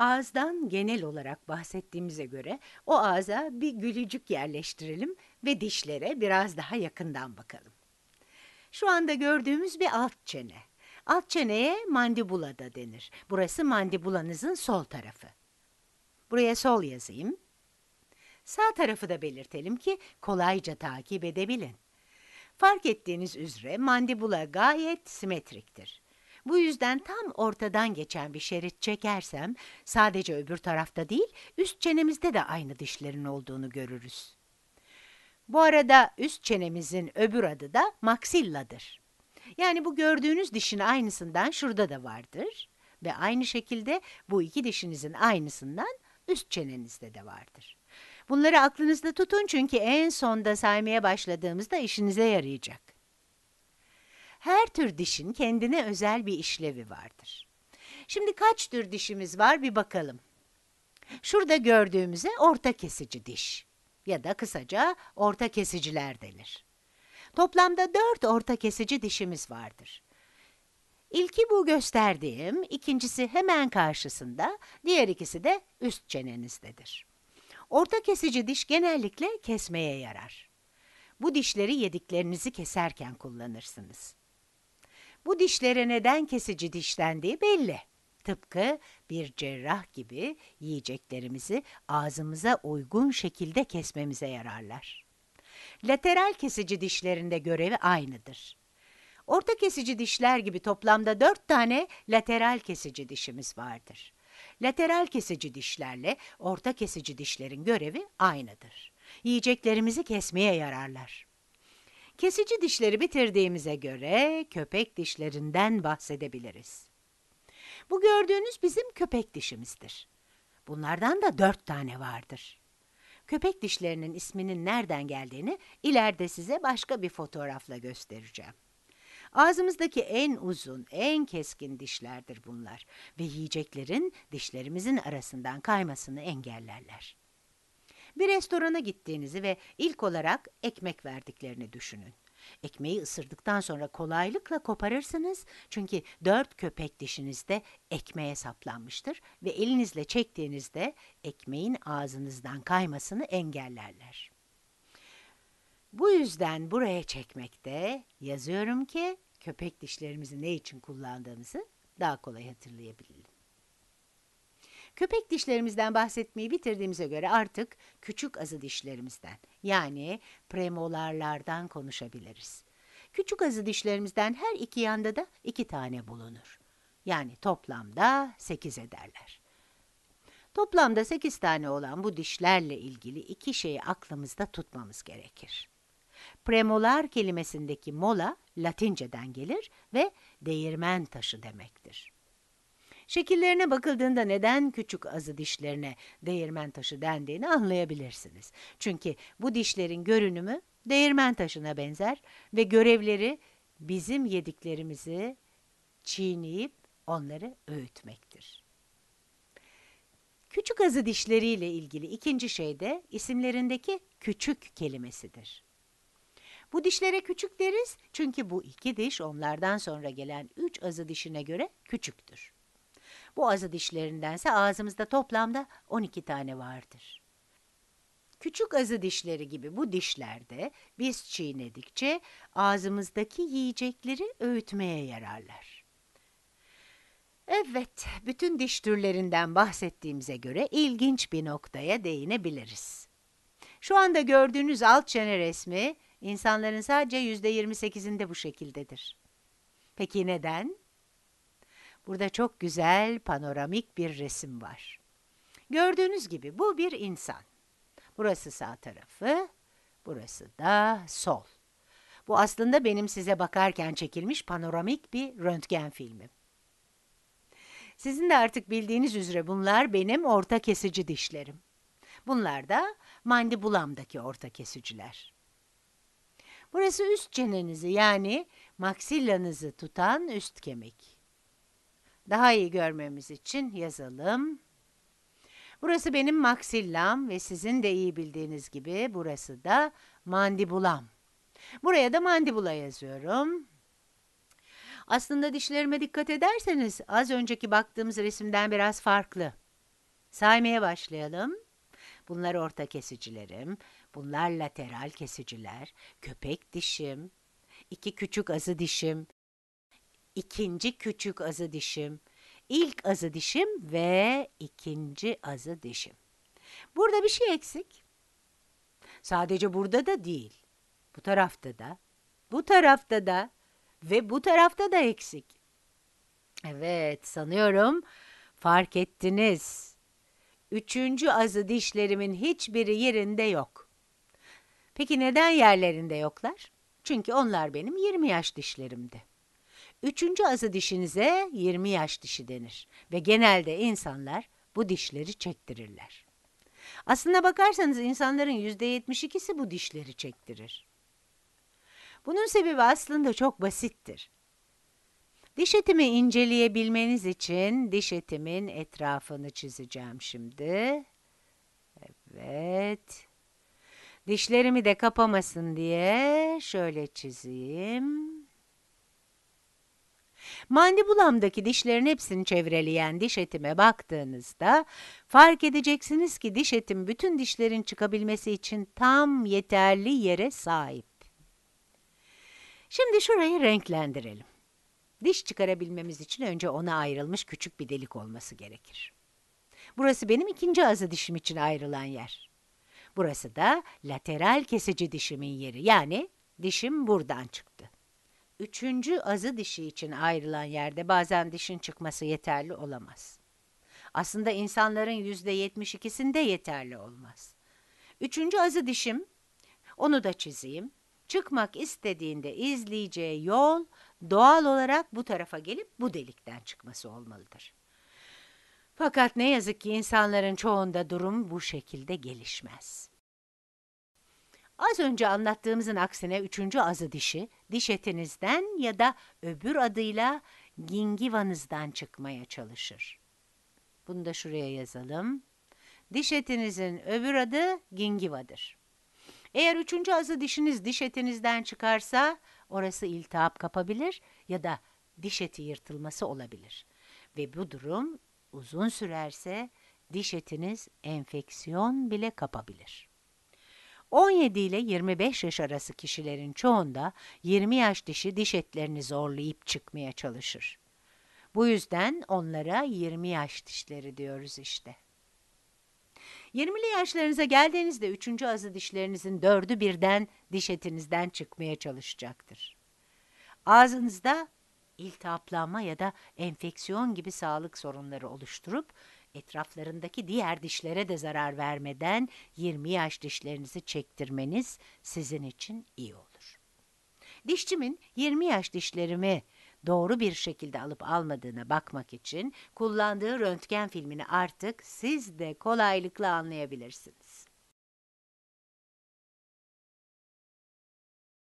Ağızdan genel olarak bahsettiğimize göre o ağza bir gülücük yerleştirelim ve dişlere biraz daha yakından bakalım. Şu anda gördüğümüz bir alt çene. Alt çeneye mandibula da denir. Burası mandibulanızın sol tarafı. Buraya sol yazayım. Sağ tarafı da belirtelim ki kolayca takip edebilin. Fark ettiğiniz üzere mandibula gayet simetriktir. Bu yüzden tam ortadan geçen bir şerit çekersem sadece öbür tarafta değil üst çenemizde de aynı dişlerin olduğunu görürüz. Bu arada üst çenemizin öbür adı da maksilladır. Yani bu gördüğünüz dişin aynısından şurada da vardır ve aynı şekilde bu iki dişinizin aynısından üst çenenizde de vardır. Bunları aklınızda tutun çünkü en sonda saymaya başladığımızda işinize yarayacak. Her tür dişin kendine özel bir işlevi vardır. Şimdi kaç tür dişimiz var bir bakalım. Şurada gördüğümüze orta kesici diş ya da kısaca orta kesiciler denir. Toplamda dört orta kesici dişimiz vardır. İlki bu gösterdiğim, ikincisi hemen karşısında, diğer ikisi de üst çenenizdedir. Orta kesici diş genellikle kesmeye yarar. Bu dişleri yediklerinizi keserken kullanırsınız. Bu dişlere neden kesici diş dendiği belli. Tıpkı bir cerrah gibi yiyeceklerimizi ağzımıza uygun şekilde kesmemize yararlar. Lateral kesici dişlerinde görevi aynıdır. Orta kesici dişler gibi toplamda dört tane lateral kesici dişimiz vardır. Lateral kesici dişlerle orta kesici dişlerin görevi aynıdır. Yiyeceklerimizi kesmeye yararlar. Kesici dişleri bitirdiğimize göre köpek dişlerinden bahsedebiliriz. Bu gördüğünüz bizim köpek dişimizdir. Bunlardan da dört tane vardır. Köpek dişlerinin isminin nereden geldiğini ileride size başka bir fotoğrafla göstereceğim. Ağzımızdaki en uzun, en keskin dişlerdir bunlar ve yiyeceklerin dişlerimizin arasından kaymasını engellerler. Bir restorana gittiğinizi ve ilk olarak ekmek verdiklerini düşünün. Ekmeği ısırdıktan sonra kolaylıkla koparırsınız çünkü dört köpek dişinizde ekmeğe saplanmıştır ve elinizle çektiğinizde ekmeğin ağzınızdan kaymasını engellerler. Bu yüzden buraya çekmekte yazıyorum ki köpek dişlerimizi ne için kullandığımızı daha kolay hatırlayabilelim. Köpek dişlerimizden bahsetmeyi bitirdiğimize göre artık küçük azı dişlerimizden yani premolarlardan konuşabiliriz. Küçük azı dişlerimizden her iki yanda da iki tane bulunur. Yani toplamda sekiz ederler. Toplamda sekiz tane olan bu dişlerle ilgili iki şeyi aklımızda tutmamız gerekir. Premolar kelimesindeki mola Latinceden gelir ve değirmen taşı demektir. Şekillerine bakıldığında neden küçük azı dişlerine değirmen taşı dendiğini anlayabilirsiniz. Çünkü bu dişlerin görünümü değirmen taşına benzer ve görevleri bizim yediklerimizi çiğneyip onları öğütmektir. Küçük azı dişleriyle ilgili ikinci şey de isimlerindeki küçük kelimesidir. Bu dişlere küçük deriz çünkü bu iki diş onlardan sonra gelen üç azı dişine göre küçüktür. Bu azı dişlerindense ağzımızda toplamda 12 tane vardır. Küçük azı dişleri gibi bu dişlerde biz çiğnedikçe ağzımızdaki yiyecekleri öğütmeye yararlar. Evet, bütün diş türlerinden bahsettiğimize göre ilginç bir noktaya değinebiliriz. Şu anda gördüğünüz alt çene resmi insanların sadece %28'inde bu şekildedir. Peki neden? Burada çok güzel panoramik bir resim var. Gördüğünüz gibi bu bir insan. Burası sağ tarafı, burası da sol. Bu aslında benim size bakarken çekilmiş panoramik bir röntgen filmi. Sizin de artık bildiğiniz üzere bunlar benim orta kesici dişlerim. Bunlar da mandibulamdaki orta kesiciler. Burası üst çenenizi yani maksillanızı tutan üst kemik. Daha iyi görmemiz için yazalım. Burası benim maksillam ve sizin de iyi bildiğiniz gibi burası da mandibulam. Buraya da mandibula yazıyorum. Aslında dişlerime dikkat ederseniz az önceki baktığımız resimden biraz farklı. Saymaya başlayalım. Bunlar orta kesicilerim, bunlar lateral kesiciler, köpek dişim, iki küçük azı dişim, ikinci küçük azı dişim, ilk azı dişim ve ikinci azı dişim. Burada bir şey eksik. Sadece burada da değil. Bu tarafta da, bu tarafta da ve bu tarafta da eksik. Evet, sanıyorum fark ettiniz. Üçüncü azı dişlerimin hiçbiri yerinde yok. Peki neden yerlerinde yoklar? Çünkü onlar benim 20 yaş dişlerimdi. Üçüncü azı dişinize 20 yaş dişi denir ve genelde insanlar bu dişleri çektirirler. Aslına bakarsanız insanların %72'si bu dişleri çektirir. Bunun sebebi aslında çok basittir. Diş etimi inceleyebilmeniz için diş etimin etrafını çizeceğim şimdi. Evet. Dişlerimi de kapamasın diye şöyle çizeyim. Mandibulamdaki dişlerin hepsini çevreleyen diş etime baktığınızda fark edeceksiniz ki diş etim bütün dişlerin çıkabilmesi için tam yeterli yere sahip. Şimdi şurayı renklendirelim. Diş çıkarabilmemiz için önce ona ayrılmış küçük bir delik olması gerekir. Burası benim ikinci azı dişim için ayrılan yer. Burası da lateral kesici dişimin yeri. Yani dişim buradan çıktı. Üçüncü azı dişi için ayrılan yerde bazen dişin çıkması yeterli olamaz. Aslında insanların yüzde yetmiş ikisinde yeterli olmaz. Üçüncü azı dişim, onu da çizeyim. Çıkmak istediğinde izleyeceği yol doğal olarak bu tarafa gelip bu delikten çıkması olmalıdır. Fakat ne yazık ki insanların çoğunda durum bu şekilde gelişmez. Az önce anlattığımızın aksine üçüncü azı dişi, diş etinizden ya da öbür adıyla gingivanızdan çıkmaya çalışır. Bunu da şuraya yazalım. Diş etinizin öbür adı gingivadır. Eğer üçüncü azı dişiniz diş etinizden çıkarsa, orası iltihap kapabilir ya da diş eti yırtılması olabilir. Ve bu durum uzun sürerse diş etiniz enfeksiyon bile kapabilir. 17 ile 25 yaş arası kişilerin çoğunda 20 yaş dişi diş etlerini zorlayıp çıkmaya çalışır. Bu yüzden onlara 20 yaş dişleri diyoruz işte. 20'li yaşlarınıza geldiğinizde üçüncü azı dişlerinizin dördü birden diş etinizden çıkmaya çalışacaktır. Ağzınızda iltihaplanma ya da enfeksiyon gibi sağlık sorunları oluşturup etraflarındaki diğer dişlere de zarar vermeden 20 yaş dişlerinizi çektirmeniz sizin için iyi olur. Dişçimin 20 yaş dişlerimi doğru bir şekilde alıp almadığına bakmak için kullandığı röntgen filmini artık siz de kolaylıkla anlayabilirsiniz.